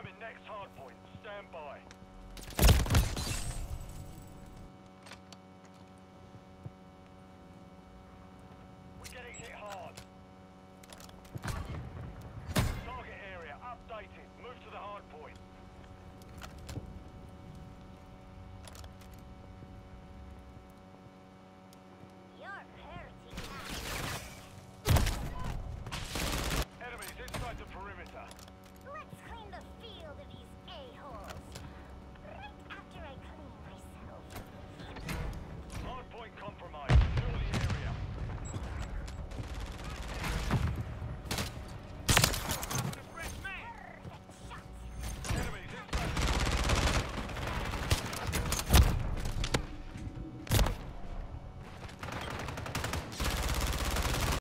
Confirming next hardpoint. Stand by.